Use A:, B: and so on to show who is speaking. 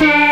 A: say